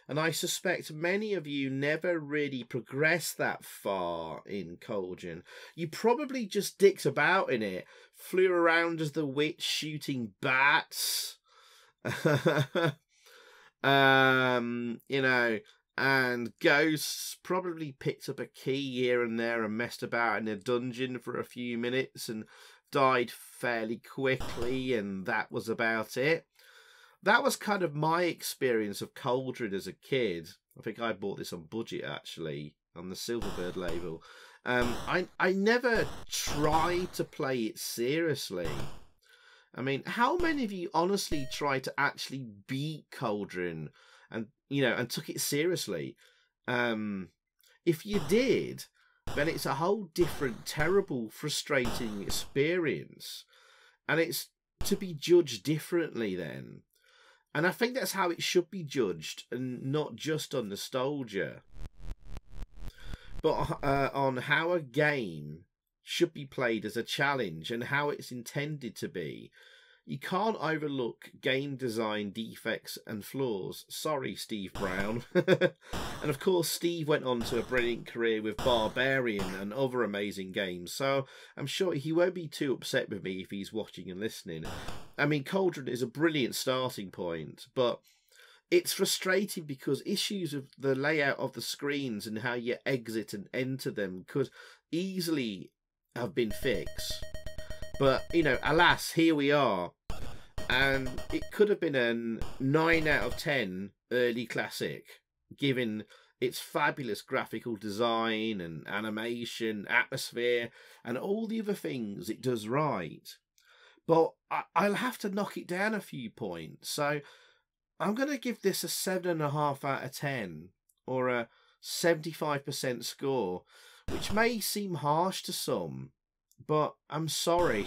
A: and I suspect many of you never really progressed that far in Cauldron. You probably just dicked about in it, flew around as the witch shooting bats. um, you know, and ghosts probably picked up a key here and there and messed about in a dungeon for a few minutes and died fairly quickly, and that was about it that was kind of my experience of Cauldron as a kid. I think I bought this on budget actually on the Silverbird label. Um, I I never tried to play it seriously. I mean, how many of you honestly tried to actually beat Cauldron and you know and took it seriously? Um, if you did, then it's a whole different, terrible, frustrating experience, and it's to be judged differently then. And I think that's how it should be judged, and not just on nostalgia, but uh, on how a game should be played as a challenge and how it's intended to be, you can't overlook game design defects and flaws. Sorry, Steve Brown. and of course, Steve went on to a brilliant career with Barbarian and other amazing games, so I'm sure he won't be too upset with me if he's watching and listening. I mean, Cauldron is a brilliant starting point, but it's frustrating because issues of the layout of the screens and how you exit and enter them could easily have been fixed. But, you know, alas, here we are. And it could have been a 9 out of 10 early classic, given its fabulous graphical design and animation, atmosphere, and all the other things it does right. But I, will have to knock it down a few points. So I'm going to give this a 7.5 out of 10, or a 75% score, which may seem harsh to some, but I'm sorry.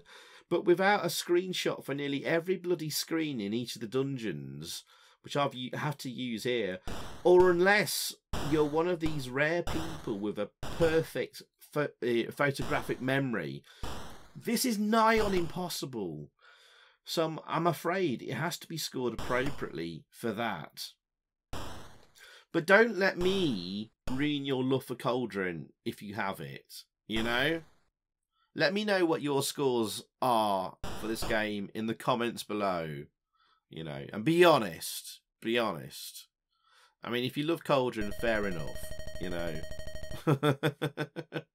A: but without a screenshot for nearly every bloody screen in each of the dungeons, which I've had to use here, or unless you're one of these rare people with a perfect pho- uh, photographic memory, this is nigh on impossible. So I'm, I'm afraid it has to be scored appropriately for that. But don't let me ruin your love for Cauldron if you have it. You know? Let me know what your scores are for this game in the comments below. You know, and be honest. Be honest. I mean, if you love Cauldron, fair enough. You know.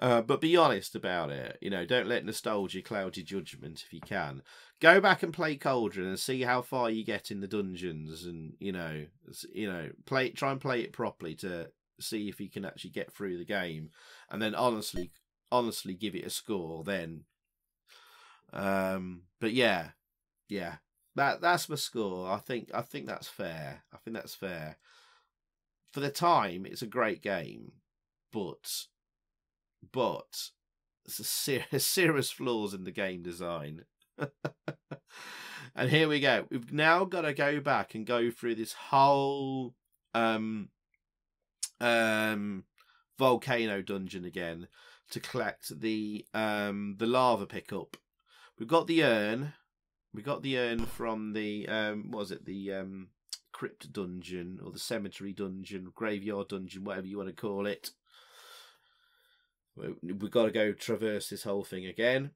A: Uh, but be honest about it. You know, don't let nostalgia cloud your judgment if you can. Go back and play Cauldron and see how far you get in the dungeons, and you know, you know, play try and play it properly to see if you can actually get through the game, and then honestly, honestly give it a score. Then, um, but yeah, yeah, that that's my score. I think I think that's fair. I think that's fair. For the time, it's a great game, but but there's serious flaws in the game design. and here we go. We've now got to go back and go through this whole um um volcano dungeon again to collect the um the lava pickup. We've got the urn. We got the urn from the um what was it the um crypt dungeon or the cemetery dungeon, graveyard dungeon, whatever you want to call it we've got to go traverse this whole thing again.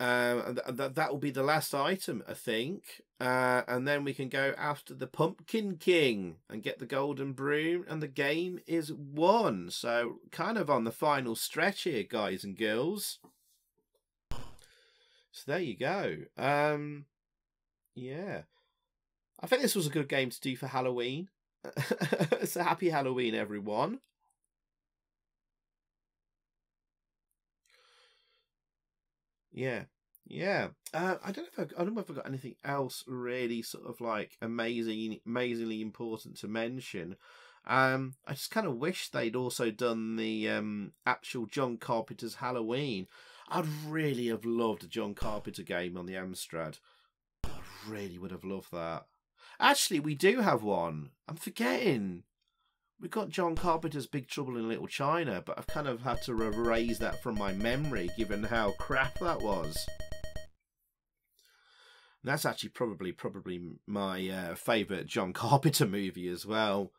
A: Um, and th- that will be the last item, I think. Uh, and then we can go after the Pumpkin King and get the Golden Broom, and the game is won. So, kind of on the final stretch here, guys and girls. So, there you go. Um, yeah. I think this was a good game to do for Halloween. so, happy Halloween, everyone. Yeah, yeah. Uh, I don't know if I, I don't know if I've got anything else really sort of like amazing, amazingly important to mention. Um, I just kind of wish they'd also done the um, actual John Carpenter's Halloween. I'd really have loved a John Carpenter game on the Amstrad. I really would have loved that. Actually, we do have one. I'm forgetting we got John Carpenter's Big Trouble in Little China, but I've kind of had to erase that from my memory given how crap that was. And that's actually probably probably my uh, favorite John Carpenter movie as well.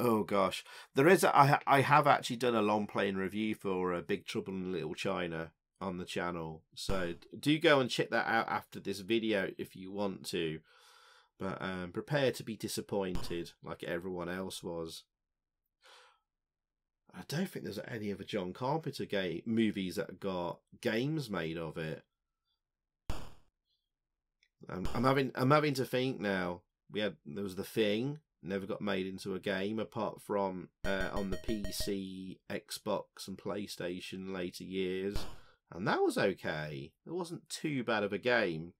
A: Oh gosh, there is. A, I I have actually done a long playing review for uh, Big Trouble in Little China on the channel, so do go and check that out after this video if you want to. But um, prepare to be disappointed, like everyone else was. I don't think there's any other John Carpenter game movies that got games made of it. I'm, I'm having I'm having to think now. We had there was the Thing, never got made into a game apart from uh, on the PC, Xbox, and PlayStation later years, and that was okay. It wasn't too bad of a game.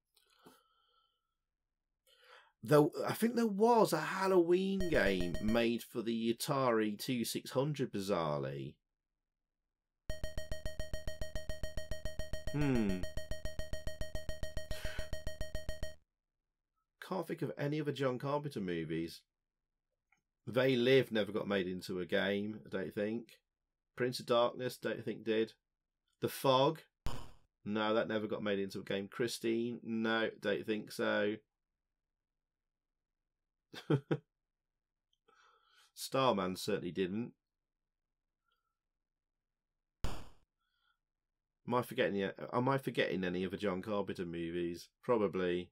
A: Though I think there was a Halloween game made for the Atari 2600 bizarrely. Hmm. Can't think of any other John Carpenter movies. They Live never got made into a game, I don't think. Prince of Darkness, don't think did. The Fog, no, that never got made into a game. Christine, no, don't think so. Starman certainly didn't. Am I forgetting? Am I forgetting any of the John Carpenter movies? Probably.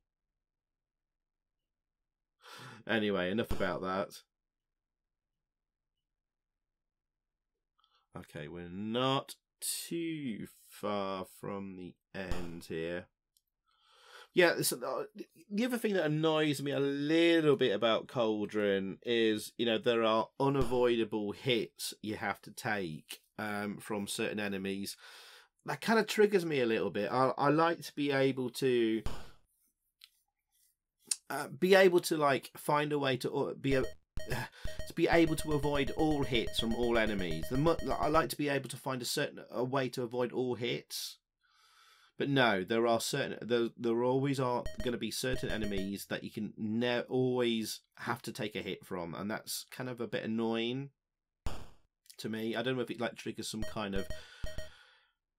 A: Anyway, enough about that. Okay, we're not too far from the end here yeah, so uh, the other thing that annoys me a little bit about Cauldron is, you know, there are unavoidable hits you have to take um, from certain enemies. That kind of triggers me a little bit. I, I like to be able to uh, be able to like find a way to be a, to be able to avoid all hits from all enemies. The, I like to be able to find a certain a way to avoid all hits. But no, there are certain there there always are going to be certain enemies that you can ne- always have to take a hit from, and that's kind of a bit annoying to me. I don't know if it like triggers some kind of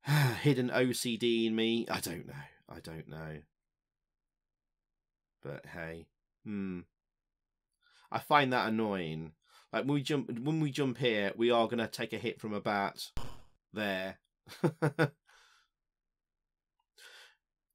A: hidden OCD in me. I don't know. I don't know. But hey, hmm. I find that annoying. Like when we jump when we jump here, we are gonna take a hit from a bat there.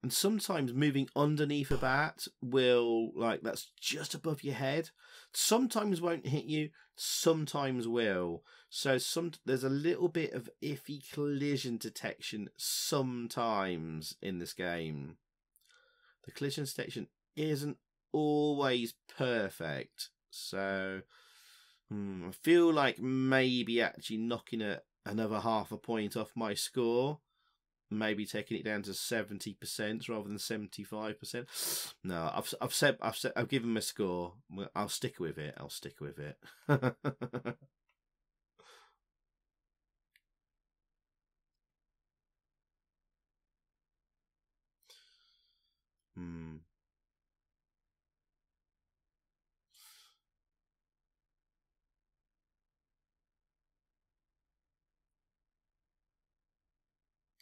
A: and sometimes moving underneath a bat will like that's just above your head. Sometimes won't hit you sometimes will. So some there's a little bit of iffy collision detection sometimes in this game. The collision detection isn't always perfect. So hmm, i feel like maybe actually knocking a, another half a point off my score maybe taking it down to seventy percent rather than seventy five percent. No, I've I've said I've said I've given him a score. I'll stick with it. I'll stick with it.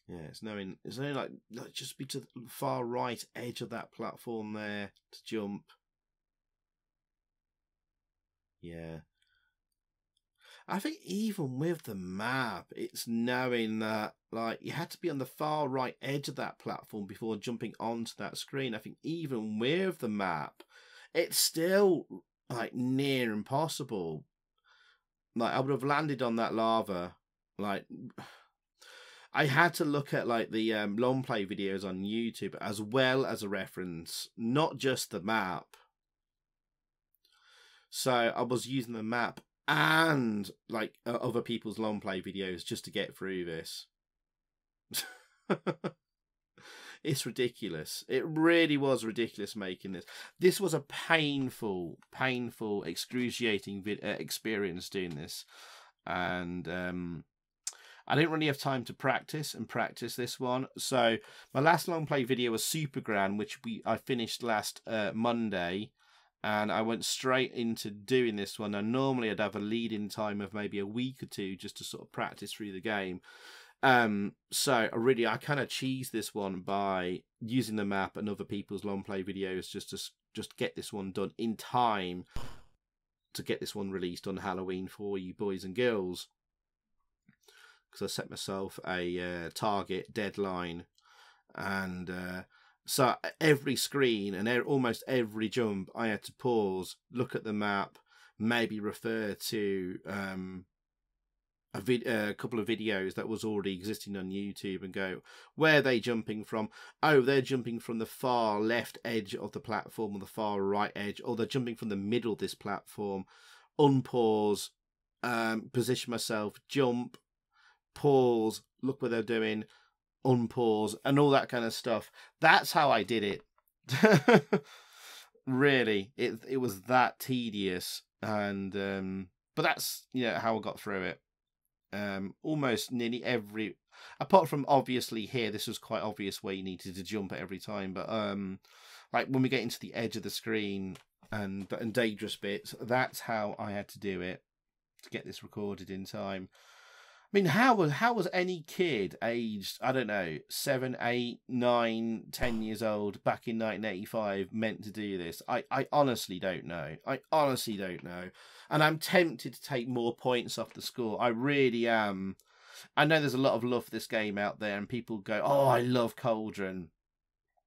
A: Yeah, it's knowing it's only like like just be to the far right edge of that platform there to jump. Yeah. I think even with the map, it's knowing that like you had to be on the far right edge of that platform before jumping onto that screen. I think even with the map, it's still like near impossible. Like I would have landed on that lava, like I had to look at like the um, long play videos on YouTube as well as a reference, not just the map. So I was using the map and like uh, other people's long play videos just to get through this. it's ridiculous. It really was ridiculous making this. This was a painful, painful, excruciating uh, experience doing this, and um, I didn't really have time to practice and practice this one. So my last long play video was Super Gran, which we I finished last uh, Monday, and I went straight into doing this one. And normally I'd have a lead in time of maybe a week or two just to sort of practice through the game. Um, so I really I kind of cheese this one by using the map and other people's long play videos just to just get this one done in time to get this one released on Halloween for you boys and girls because I set myself a uh, target deadline, and uh, so every screen and almost every jump, I had to pause, look at the map, maybe refer to um, a, a couple of videos that was already existing on YouTube and go, where are they jumping from? Oh, they're jumping from the far left edge of the platform or the far right edge, or they're jumping from the middle of this platform. Unpause, um, position myself, jump, pause, look what they're doing, unpause, and all that kind of stuff. That's how I did it. really, it it was that tedious, and um, but that's you know how I got through it. Um, almost nearly every, apart from obviously here, this was quite obvious where you needed to jump at every time, but um, like when we get into the edge of the screen and and dangerous bits, that's how I had to do it to get this recorded in time. I mean, how was how was any kid aged I don't know seven, eight, nine, ten years old back in 1985 meant to do this? I I honestly don't know. I honestly don't know, and I'm tempted to take more points off the score. I really am. I know there's a lot of love for this game out there, and people go, "Oh, I love Cauldron."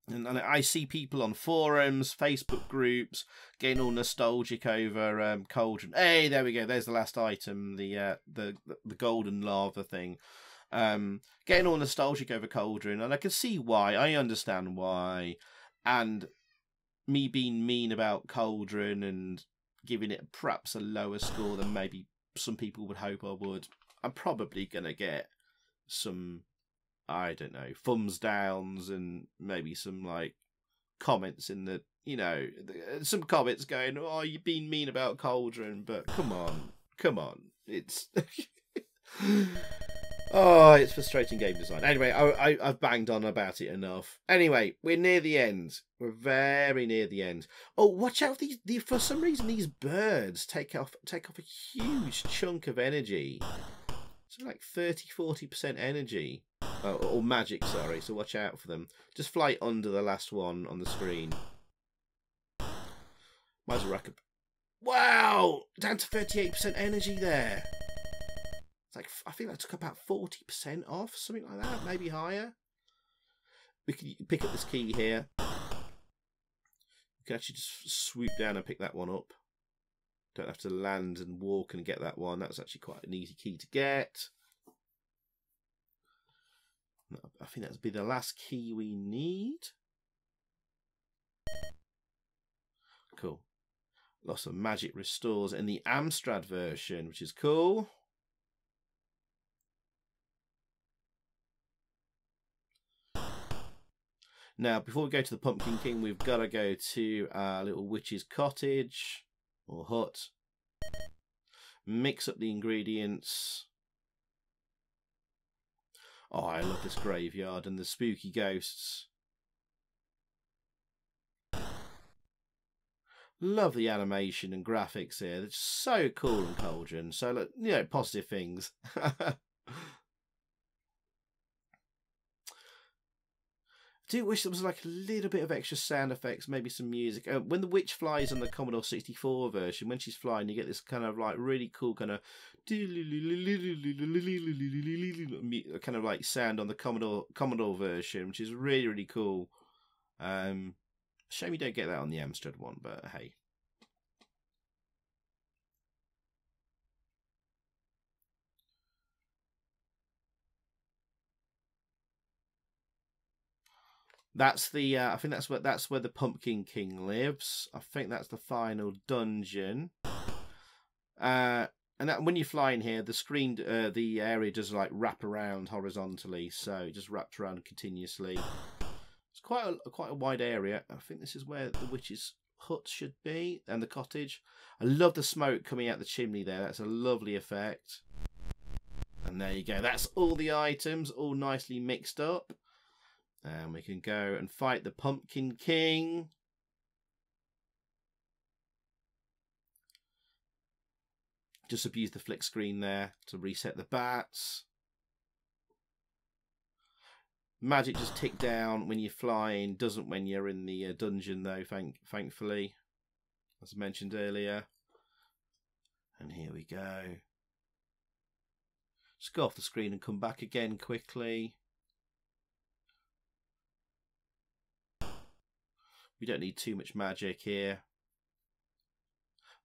A: And, and I see people on forums, Facebook groups, getting all nostalgic over um, Cauldron. Hey, there we go. There's the last item, the uh, the the golden lava thing. Um, getting all nostalgic over Cauldron, and I can see why. I understand why. And me being mean about Cauldron and giving it perhaps a lower score than maybe some people would hope I would, I'm probably gonna get some I don't know, thumbs downs and maybe some like comments in the you know uh, some comments going, "Oh, you've been mean about Cauldron," but come on, come on, it's. Oh, it's frustrating game design. Anyway, I, I, have banged on about it enough. Anyway, we're near the end. We're very near the end. Oh, watch out! These, these for some reason these birds take off take off a huge chunk of energy. So like 30 40 percent energy, oh, or magic. Sorry. So watch out for them. Just fly under the last one on the screen. Might as well rack up. Wow, down to 38 percent energy there. It's like I think that took about forty percent off, something like that, maybe higher. We can pick up this key here. You can actually just swoop down and pick that one up. Don't have to land and walk and get that one. That's actually quite an easy key to get. I think that's be the last key we need. Cool. Lots of magic restores in the Amstrad version, which is cool. Now, before we go to the Pumpkin King, we've got to go to our little witch's cottage or hut. Mix up the ingredients. Oh, I love this graveyard and the spooky ghosts. Love the animation and graphics here. It's so cool and Cauldron. So, you know, positive things. do wish there was like a little bit of extra sound effects, maybe some music. Uh, when the witch flies on the Commodore 64 version, when she's flying, you get this kind of like really cool kind of kind of like sound on the Commodore Commodore version, which is really really cool. Um, shame you don't get that on the Amstrad one, but hey. That's the. Uh, I think that's where that's where the Pumpkin King lives. I think that's the final dungeon. Uh, and that, when you fly in here, the screen, uh, the area does like wrap around horizontally, so it just wraps around continuously. It's quite a quite a wide area. I think this is where the witch's hut should be, and the cottage. I love the smoke coming out the chimney there. That's a lovely effect. And there you go. That's all the items, all nicely mixed up. And we can go and fight the Pumpkin King. Just abuse the flick screen there to reset the bats. Magic just tick down when you're flying, doesn't when you're in the uh, dungeon though, thank thankfully. As I mentioned earlier. And here we go. Just go off the screen and come back again quickly. We don't need too much magic here.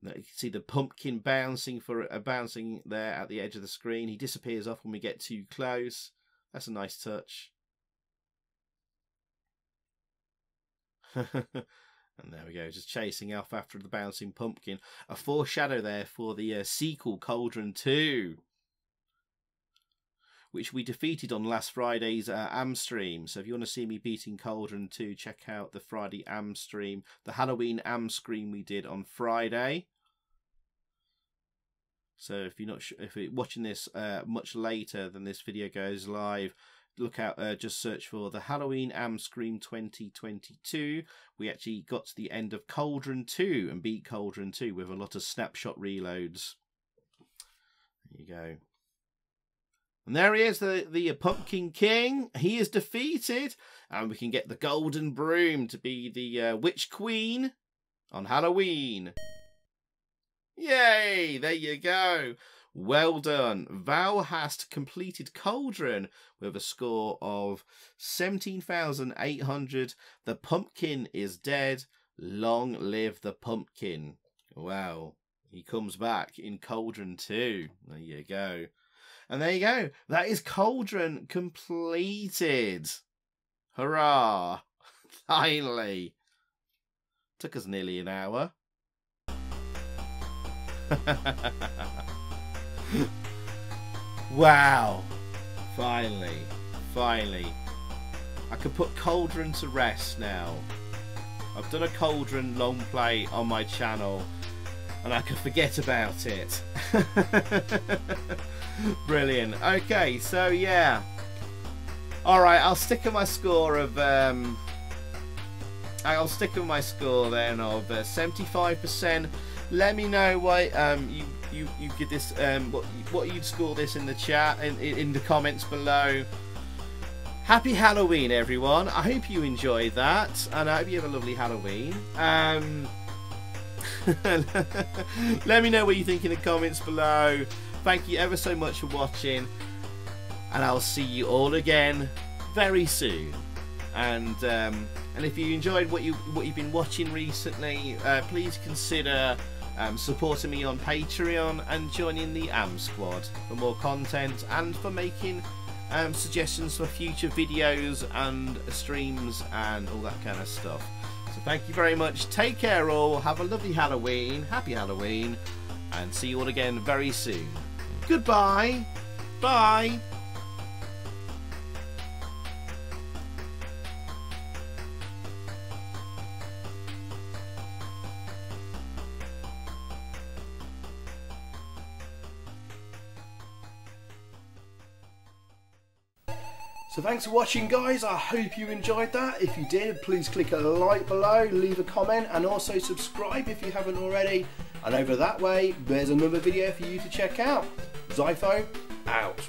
A: You can see the pumpkin bouncing for uh, bouncing there at the edge of the screen. He disappears off when we get too close. That's a nice touch. and there we go, just chasing off after the bouncing pumpkin. A foreshadow there for the uh, sequel, Cauldron 2 which we defeated on last Friday's uh, Am stream. So if you want to see me beating Cauldron 2, check out the Friday Am stream, the Halloween Am stream we did on Friday. So if you're not sure, if you're watching this uh, much later than this video goes live, look out, uh, just search for the Halloween Am Scream 2022. We actually got to the end of Cauldron 2 and beat Cauldron 2 with a lot of snapshot reloads. There you go. And there he is, the, the Pumpkin King. He is defeated. And we can get the Golden Broom to be the uh, Witch Queen on Halloween. Yay! There you go. Well done. Thou hast completed Cauldron with a score of 17,800. The pumpkin is dead. Long live the pumpkin. Well, he comes back in Cauldron too. There you go. And there you go. That is Cauldron completed. Hurrah. Finally. Took us nearly an hour. wow. Finally. Finally. I can put Cauldron to rest now. I've done a Cauldron long play on my channel and I can forget about it. Brilliant. Okay, so yeah. Alright, I'll stick with my score of... Um, I'll stick with my score then of uh, 75%. Let me know what um, you you you give this um, what what you'd score this in the chat in in the comments below. Happy Halloween, everyone! I hope you enjoyed that, and I hope you have a lovely Halloween. Um, let me know what you think in the comments below. Thank you ever so much for watching, and I'll see you all again very soon. And um, and if you enjoyed what you what you've been watching recently, uh, please consider um, supporting me on Patreon and joining the AM Squad for more content and for making um, suggestions for future videos and streams and all that kind of stuff. So thank you very much. Take care all. Have a lovely Halloween. Happy Halloween. And see you all again very soon. Goodbye. Bye.
B: So thanks for watching guys, I hope you enjoyed that. If you did, please click a like below, leave a comment and also subscribe if you haven't already. And over that way, there's another video for you to check out. Xyphoe, out.